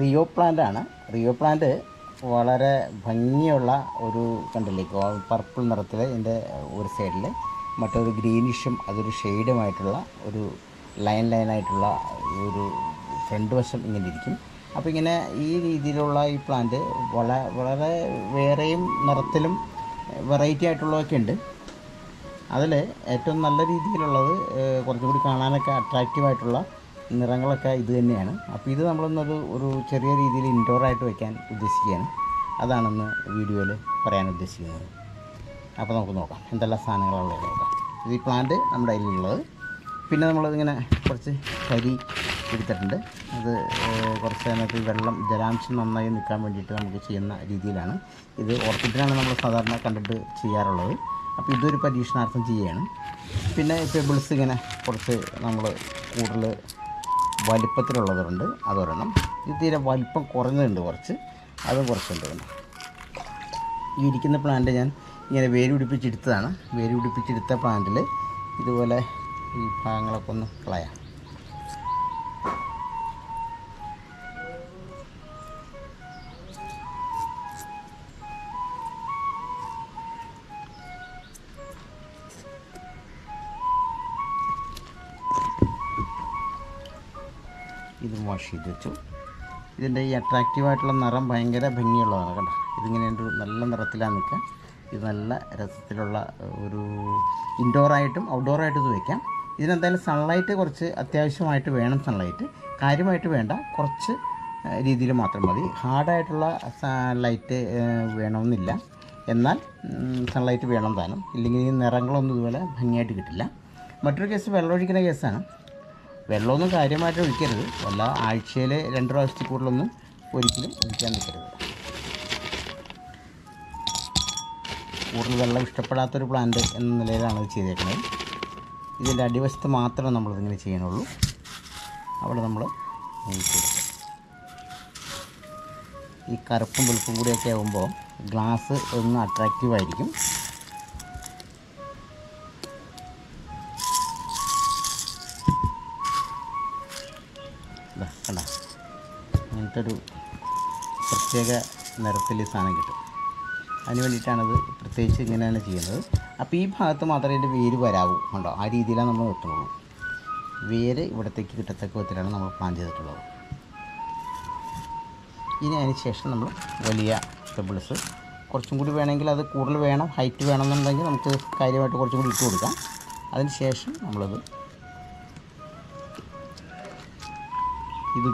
Rio plant ആണ്. Rio plant വളരെ ഭംഗിയുള്ള ഒരു കണ്ടില്ലേ? പർപ്പിൾ നിറത്തിൽ ഇതിന്റെ ഒരു സൈഡിൽ മറ്റൊരു ഗ്രീനിഷും അതൊരു ഷെയ്ഡുമായിട്ടുള്ള ഒരു ലൈൻ ലൈനായിട്ടുള്ള ഒരു ഫ്രണ്ട് വശം ഇങ്ങനെ ഇരിക്കും. അപ്പോൾ ഇങ്ങനെ ഈ രീതിയിലുള്ള ഈ പ്ലാന്റ് വളരെ വളരെ വേറെയും നിറത്തിലും വെറൈറ്റി ആയിട്ടുള്ളതൊക്കെ ഉണ്ട്. അതിൽ ഏറ്റവും നല്ല രീതിയിലുള്ളത് കുറച്ചും കൂടി കാണാനൊക്കെ അട്രാക്റ്റീവായിട്ടുള്ള നിറങ്ങളൊക്കെ ഇത് തന്നെയാണ്. അപ്പോൾ ഇത് നമ്മളൊന്നൊരു ഒരു ചെറിയ രീതിയിൽ ഇൻഡോറായിട്ട് വയ്ക്കാൻ ഉദ്ദേശിക്കുകയാണ്. അതാണെന്ന് വീഡിയോയിൽ പറയാൻ ഉദ്ദേശിക്കുന്നത്. അപ്പോൾ നമുക്ക് നോക്കാം. എന്തെല്ലാം സാധനങ്ങളുള്ളത് നോക്കാം. ഇത് ഈ പ്ലാന്റ് നമ്മുടെ കയ്യിലുള്ളത്. പിന്നെ നമ്മളിതിങ്ങനെ കുറച്ച് കരി എടുത്തിട്ടുണ്ട്. അത് കുറച്ച് അതിനകത്ത് വെള്ളം ജലാംശം നന്നായി നിൽക്കാൻ വേണ്ടിയിട്ട് നമുക്ക് ചെയ്യുന്ന രീതിയിലാണ്. ഇത് ഓർക്കിഡിനാണ് നമ്മൾ സാധാരണ കണ്ടിട്ട് ചെയ്യാറുള്ളത്. അപ്പോൾ ഇതൊരു പരീക്ഷണാർത്ഥം ചെയ്യുകയാണ്. പിന്നെ പെബിൾസ് ഇങ്ങനെ കുറച്ച് നമ്മൾ കൂടുതൽ വലിപ്പത്തിലുള്ളതുണ്ട്. അതൊരെണ്ണം ഇത് തീരെ വലിപ്പം കുറഞ്ഞതുണ്ട് കുറച്ച്. അതും കുറച്ചുണ്ട് ഈ ഇരിക്കുന്ന പ്ലാന്റ് ഞാൻ ഇങ്ങനെ വേര് പിടിപ്പിച്ചെടുത്തതാണ് വേര് പിടിപ്പിച്ചെടുത്ത പ്ലാന്റിൽ ഇതുപോലെ ഈ ഭാഗങ്ങളൊക്കെ ഒന്ന് കളയാം. ഇത് വാഷ് ചെയ്ത് വെച്ചു. ഇതിന്റെ ഈ അട്രാക്റ്റീവായിട്ടുള്ള നിറം ഭയങ്കര ഭംഗിയുള്ളതാണ് കണ്ടോ ഇതിങ്ങനെ ഒരു നല്ല നിറത്തിലാണ് നിൽക്കുക. ഇത് നല്ല രസത്തിലുള്ള ഒരു ഇൻഡോറായിട്ടും ഔട്ട്ഡോറായിട്ടും ഇത് വയ്ക്കാം ഇതിനെന്തായാലും സൺലൈറ്റ് കുറച്ച് അത്യാവശ്യമായിട്ട് വേണം സൺലൈറ്റ് കാര്യമായിട്ട് വേണ്ട കുറച്ച് രീതിയിൽ മാത്രം മതി. ഹാർഡായിട്ടുള്ള ലൈറ്റ് വേണമെന്നില്ല. എന്നാൽ സൺലൈറ്റ് വേണം താനും. ഇല്ലെങ്കിൽ നിറങ്ങളൊന്നും ഇതുപോലെ ഭംഗിയായിട്ട് കിട്ടില്ല. മറ്റൊരു കേസ് വെള്ളമൊഴിക്കുന്ന കേസാണ് വെള്ളമൊന്നും കാര്യമായിട്ട് ഒഴിക്കരുത്. വല്ല ആഴ്ചയിൽ രണ്ട് പ്രാവശ്യത്തിൽ കൂടുതലൊന്നും ഒരിക്കലും ഒഴിക്കാൻ നിൽക്കരുത്. കൂടുതൽ വെള്ളം ഇഷ്ടപ്പെടാത്തൊരു പ്ലാന്റ് എന്ന നിലയിലാണ് ഇത് ചെയ്തേക്കുന്നത്. ഇതിന്റെ അടിവശത്ത് മാത്രമേ നമ്മളിതിങ്ങനെ ചെയ്യണുള്ളൂ അവിടെ നമ്മൾ ഈ കറുപ്പും വെളുപ്പും കൂടിയൊക്കെ ആകുമ്പോൾ ഗ്ലാസ് ഒന്ന് അട്രാക്റ്റീവ് ദാ കണ്ട? അങ്ങനത്തെ ഒരു പ്രത്യേക നിറത്തിൽ സാധനം കിട്ടും. അതിന് വേണ്ടിയിട്ടാണത് പ്രത്യേകിച്ച് ഇങ്ങനെയാണ് ചെയ്യുന്നത്. അപ്പോൾ ഈ ഭാഗത്ത് മാത്രമേ അതിന്റെ വേര് വരാവൂ ഉണ്ടോ ആ രീതിയിലാണ് നമ്മൾ നിർത്തുള്ളൂ വേര് ഇവിടത്തേക്ക് കിട്ടത്തക്ക വിധത്തിലാണ് നമ്മൾ പ്ലാൻ ചെയ്തിട്ടുള്ളത്. ഇനി അതിന് ശേഷം നമ്മൾ വലിയ പെബിൾസ് കുറച്ചും കൂടി വേണമെങ്കിൽ അത് കൂടുതൽ വേണം ഹൈറ്റ് വേണമെന്നുണ്ടെങ്കിൽ നമുക്ക് കാര്യമായിട്ട് കുറച്ചും കൂടി ഇട്ട് കൊടുക്കാം. അതിന് ശേഷം നമ്മളത് ഇത്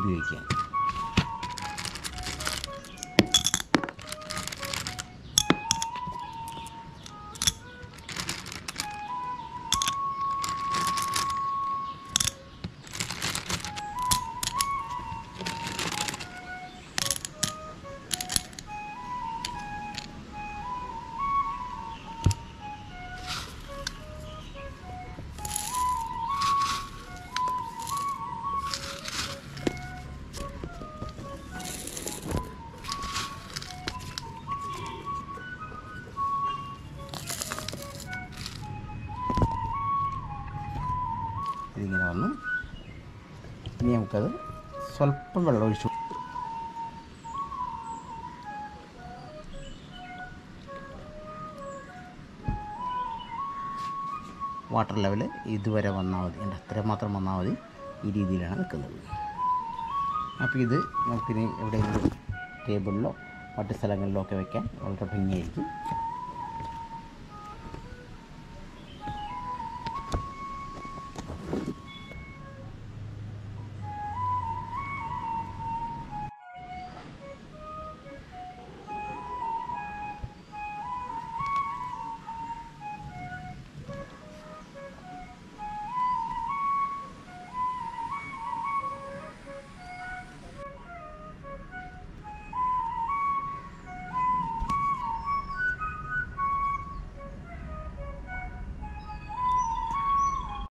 ഇതിങ്ങനെ വന്നു ഇനി നമുക്കത് സ്വല്പം വെള്ളം ഒഴിച്ചു വാട്ടർ ലെവൽ ഇതുവരെ വന്നാൽ മതി. എന്റെ അത്ര മാത്രം വന്നാൽ മതി. ഈ രീതിയിലാണ് നിൽക്കുന്നത്. അപ്പോൾ ഇത് നമുക്കിനി എവിടെയെങ്കിലും ടേബിളിലോ മറ്റു സ്ഥലങ്ങളിലോ ഒക്കെ വയ്ക്കാൻ വളരെ ഭംഗിയായിരിക്കും.